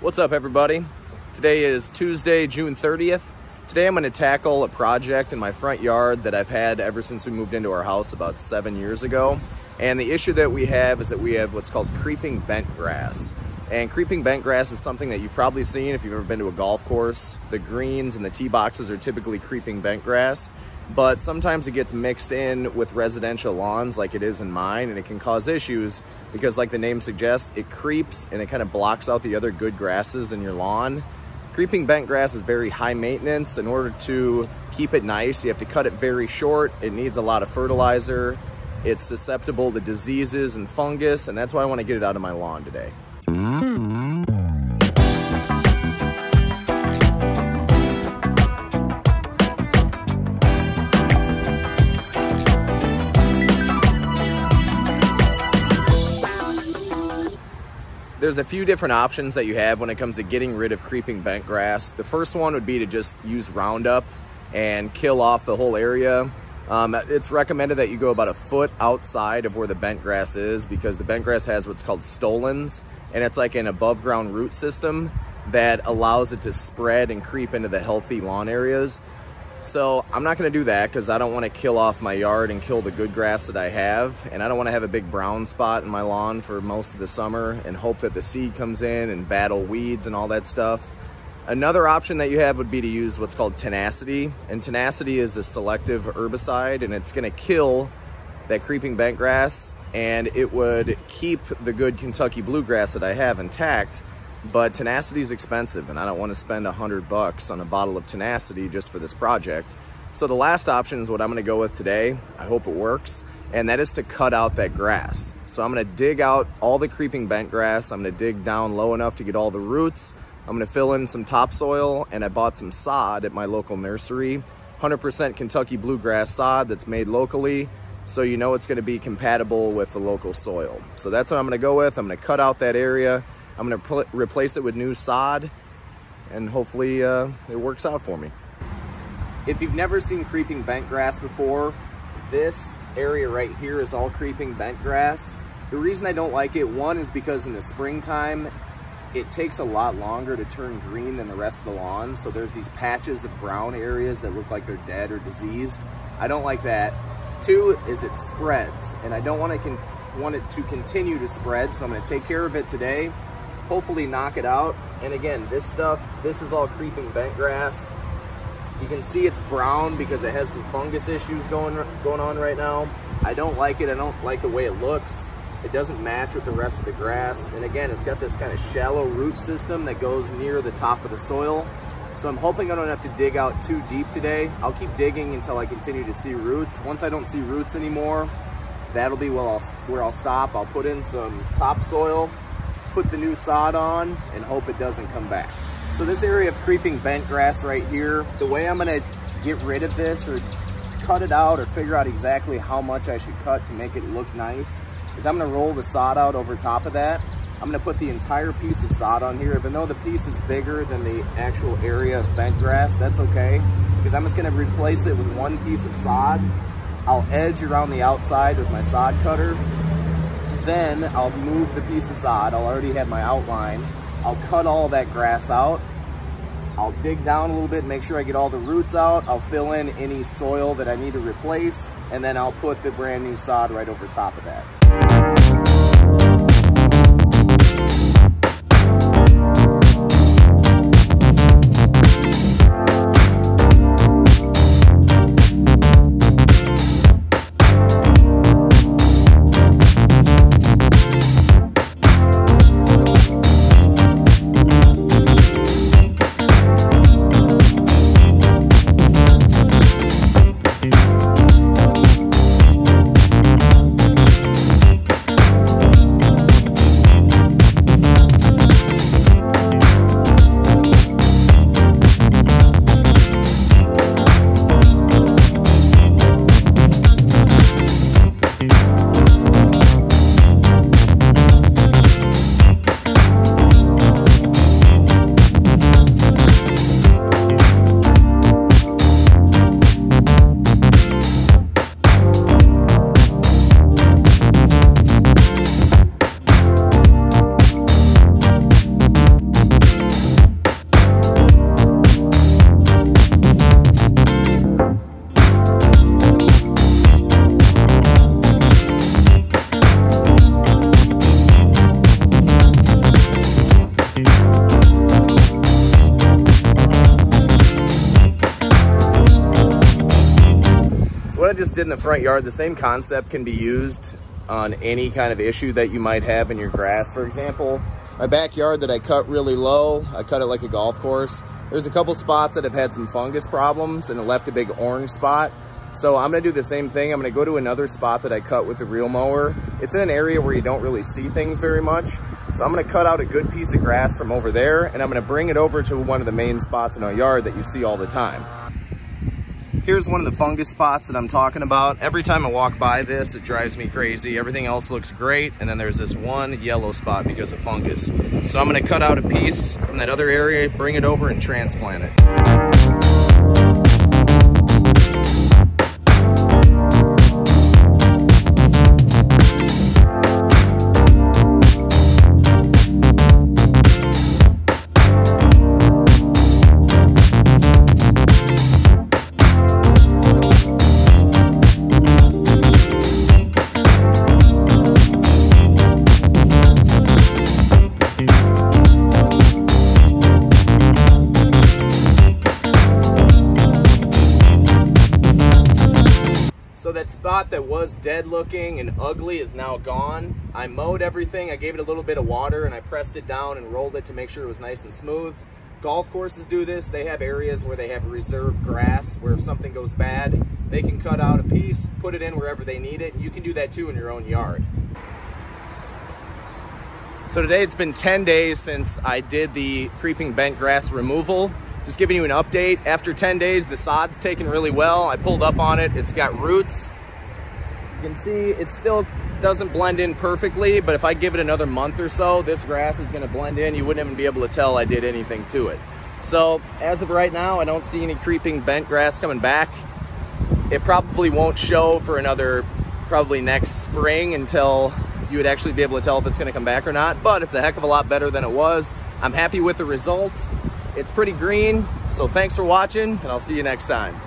What's up everybody? Today is Tuesday, June 30th. Today I'm going to tackle a project in my front yard that I've had ever since we moved into our house about seven years ago. And the issue that we have is that we have what's called creeping bent grass. And creeping bent grass is something that you've probably seen if you've ever been to a golf course. The greens and the tee boxes are typically creeping bent grass but sometimes it gets mixed in with residential lawns like it is in mine and it can cause issues because like the name suggests, it creeps and it kind of blocks out the other good grasses in your lawn. Creeping bent grass is very high maintenance. In order to keep it nice, you have to cut it very short. It needs a lot of fertilizer. It's susceptible to diseases and fungus, and that's why I want to get it out of my lawn today. There's a few different options that you have when it comes to getting rid of creeping bent grass. The first one would be to just use Roundup and kill off the whole area. Um, it's recommended that you go about a foot outside of where the bent grass is because the bent grass has what's called stolons and it's like an above ground root system that allows it to spread and creep into the healthy lawn areas. So I'm not gonna do that because I don't wanna kill off my yard and kill the good grass that I have. And I don't wanna have a big brown spot in my lawn for most of the summer and hope that the seed comes in and battle weeds and all that stuff. Another option that you have would be to use what's called tenacity. And tenacity is a selective herbicide and it's gonna kill that creeping bent grass and it would keep the good Kentucky bluegrass that I have intact but tenacity is expensive and I don't want to spend a hundred bucks on a bottle of tenacity just for this project. So the last option is what I'm gonna go with today. I hope it works. And that is to cut out that grass. So I'm gonna dig out all the creeping bent grass. I'm gonna dig down low enough to get all the roots. I'm gonna fill in some topsoil and I bought some sod at my local nursery. 100% Kentucky bluegrass sod that's made locally. So you know it's gonna be compatible with the local soil. So that's what I'm gonna go with. I'm gonna cut out that area I'm gonna replace it with new sod and hopefully uh, it works out for me. If you've never seen creeping bent grass before, this area right here is all creeping bent grass. The reason I don't like it, one is because in the springtime, it takes a lot longer to turn green than the rest of the lawn. So there's these patches of brown areas that look like they're dead or diseased. I don't like that. Two is it spreads and I don't want to want it to continue to spread. So I'm going to take care of it today hopefully knock it out. And again, this stuff, this is all creeping bent grass. You can see it's brown because it has some fungus issues going, going on right now. I don't like it. I don't like the way it looks. It doesn't match with the rest of the grass. And again, it's got this kind of shallow root system that goes near the top of the soil. So I'm hoping I don't have to dig out too deep today. I'll keep digging until I continue to see roots. Once I don't see roots anymore, that'll be where I'll, where I'll stop. I'll put in some topsoil put the new sod on and hope it doesn't come back. So this area of creeping bent grass right here, the way I'm gonna get rid of this or cut it out or figure out exactly how much I should cut to make it look nice is I'm gonna roll the sod out over top of that. I'm gonna put the entire piece of sod on here. Even though the piece is bigger than the actual area of bent grass, that's okay. Because I'm just gonna replace it with one piece of sod. I'll edge around the outside with my sod cutter then I'll move the piece of sod. I'll already have my outline. I'll cut all that grass out. I'll dig down a little bit, make sure I get all the roots out. I'll fill in any soil that I need to replace, and then I'll put the brand new sod right over top of that. Just did in the front yard, the same concept can be used on any kind of issue that you might have in your grass. For example, my backyard that I cut really low, I cut it like a golf course. There's a couple spots that have had some fungus problems and it left a big orange spot. So I'm gonna do the same thing. I'm gonna go to another spot that I cut with the reel mower. It's in an area where you don't really see things very much. So I'm gonna cut out a good piece of grass from over there and I'm gonna bring it over to one of the main spots in our yard that you see all the time. Here's one of the fungus spots that I'm talking about. Every time I walk by this, it drives me crazy. Everything else looks great. And then there's this one yellow spot because of fungus. So I'm gonna cut out a piece from that other area, bring it over and transplant it. Spot that was dead looking and ugly is now gone. I mowed everything, I gave it a little bit of water and I pressed it down and rolled it to make sure it was nice and smooth. Golf courses do this. They have areas where they have reserved grass where if something goes bad, they can cut out a piece, put it in wherever they need it. You can do that too in your own yard. So today it's been 10 days since I did the creeping bent grass removal. Just giving you an update. After 10 days, the sod's taken really well. I pulled up on it. It's got roots. You can see it still doesn't blend in perfectly, but if I give it another month or so, this grass is gonna blend in. You wouldn't even be able to tell I did anything to it. So as of right now, I don't see any creeping bent grass coming back. It probably won't show for another, probably next spring until you would actually be able to tell if it's gonna come back or not, but it's a heck of a lot better than it was. I'm happy with the results. It's pretty green, so thanks for watching, and I'll see you next time.